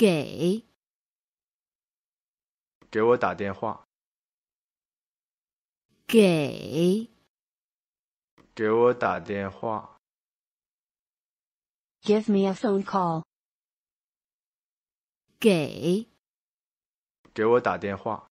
给。给我打电话。给。给我打电话。Give me a phone call 给。给我打电话。